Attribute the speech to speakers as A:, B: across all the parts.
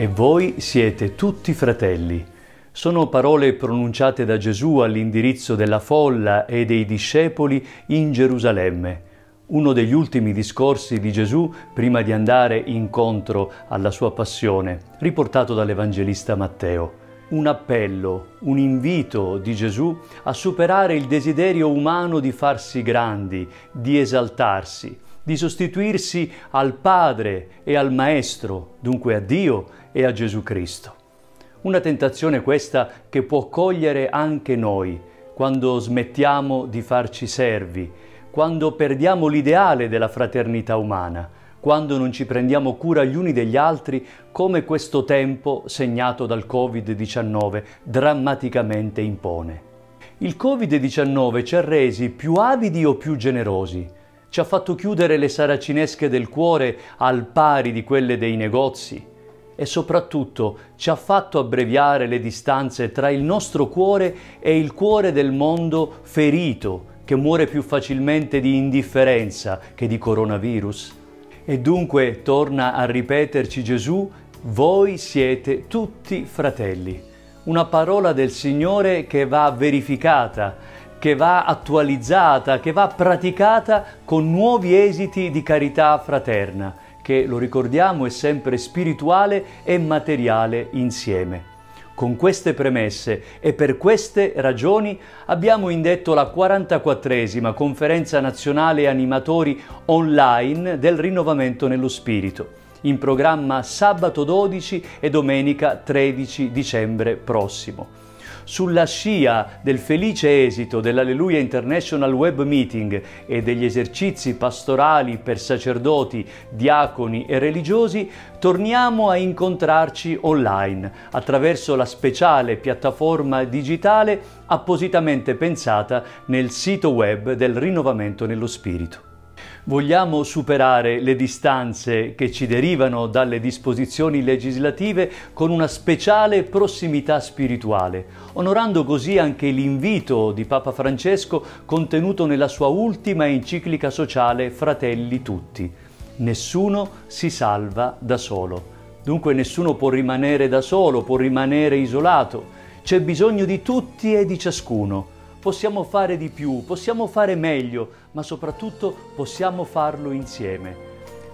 A: E voi siete tutti fratelli. Sono parole pronunciate da Gesù all'indirizzo della folla e dei discepoli in Gerusalemme, uno degli ultimi discorsi di Gesù prima di andare incontro alla sua passione, riportato dall'Evangelista Matteo. Un appello, un invito di Gesù a superare il desiderio umano di farsi grandi, di esaltarsi, di sostituirsi al Padre e al Maestro, dunque a Dio e a Gesù Cristo. Una tentazione questa che può cogliere anche noi quando smettiamo di farci servi, quando perdiamo l'ideale della fraternità umana, quando non ci prendiamo cura gli uni degli altri come questo tempo segnato dal Covid-19 drammaticamente impone. Il Covid-19 ci ha resi più avidi o più generosi? Ci ha fatto chiudere le saracinesche del cuore al pari di quelle dei negozi? E soprattutto ci ha fatto abbreviare le distanze tra il nostro cuore e il cuore del mondo ferito, che muore più facilmente di indifferenza che di coronavirus? E dunque torna a ripeterci Gesù, voi siete tutti fratelli. Una parola del Signore che va verificata, che va attualizzata, che va praticata con nuovi esiti di carità fraterna, che, lo ricordiamo, è sempre spirituale e materiale insieme. Con queste premesse e per queste ragioni abbiamo indetto la 44esima conferenza nazionale animatori online del rinnovamento nello spirito, in programma sabato 12 e domenica 13 dicembre prossimo sulla scia del felice esito dell'Alleluia International Web Meeting e degli esercizi pastorali per sacerdoti, diaconi e religiosi, torniamo a incontrarci online attraverso la speciale piattaforma digitale appositamente pensata nel sito web del Rinnovamento nello Spirito. Vogliamo superare le distanze che ci derivano dalle disposizioni legislative con una speciale prossimità spirituale, onorando così anche l'invito di Papa Francesco contenuto nella sua ultima enciclica sociale Fratelli tutti. Nessuno si salva da solo. Dunque nessuno può rimanere da solo, può rimanere isolato. C'è bisogno di tutti e di ciascuno possiamo fare di più, possiamo fare meglio, ma soprattutto possiamo farlo insieme.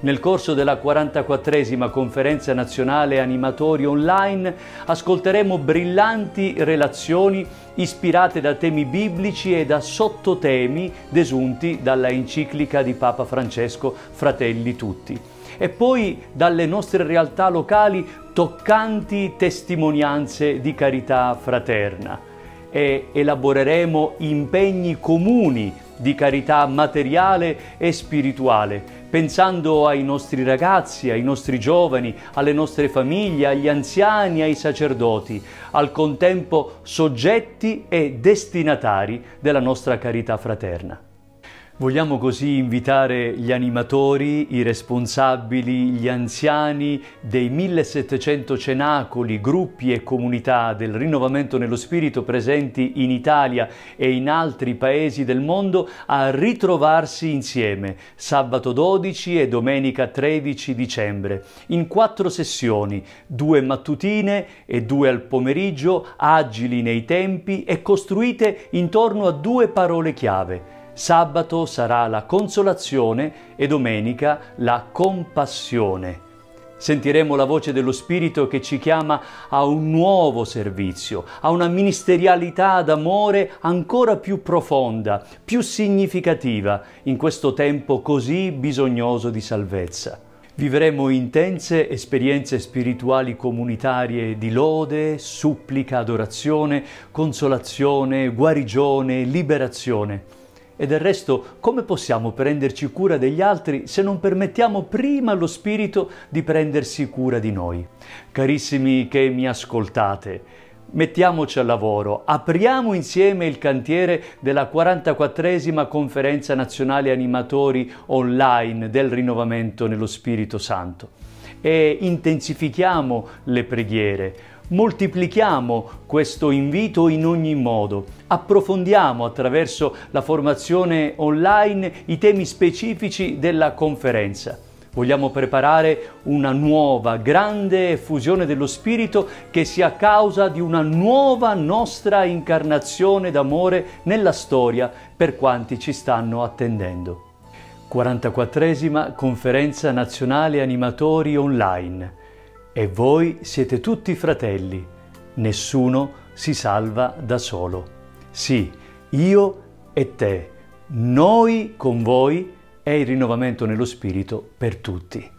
A: Nel corso della 44esima conferenza nazionale animatori online ascolteremo brillanti relazioni ispirate da temi biblici e da sottotemi desunti dalla enciclica di Papa Francesco Fratelli Tutti. E poi dalle nostre realtà locali toccanti testimonianze di carità fraterna e elaboreremo impegni comuni di carità materiale e spirituale, pensando ai nostri ragazzi, ai nostri giovani, alle nostre famiglie, agli anziani, ai sacerdoti, al contempo soggetti e destinatari della nostra carità fraterna. Vogliamo così invitare gli animatori, i responsabili, gli anziani dei 1700 cenacoli, gruppi e comunità del rinnovamento nello spirito presenti in Italia e in altri paesi del mondo a ritrovarsi insieme sabato 12 e domenica 13 dicembre in quattro sessioni, due mattutine e due al pomeriggio, agili nei tempi e costruite intorno a due parole chiave Sabato sarà la consolazione e domenica la compassione. Sentiremo la voce dello Spirito che ci chiama a un nuovo servizio, a una ministerialità d'amore ancora più profonda, più significativa in questo tempo così bisognoso di salvezza. Vivremo intense esperienze spirituali comunitarie di lode, supplica, adorazione, consolazione, guarigione, liberazione. E del resto, come possiamo prenderci cura degli altri se non permettiamo prima allo Spirito di prendersi cura di noi? Carissimi che mi ascoltate, mettiamoci al lavoro, apriamo insieme il cantiere della 44esima conferenza nazionale animatori online del rinnovamento nello Spirito Santo e intensifichiamo le preghiere Moltiplichiamo questo invito in ogni modo, approfondiamo attraverso la formazione online i temi specifici della conferenza. Vogliamo preparare una nuova, grande effusione dello Spirito che sia causa di una nuova nostra incarnazione d'amore nella storia per quanti ci stanno attendendo. 44esima Conferenza Nazionale Animatori Online. E voi siete tutti fratelli, nessuno si salva da solo. Sì, io e te, noi con voi è il rinnovamento nello spirito per tutti.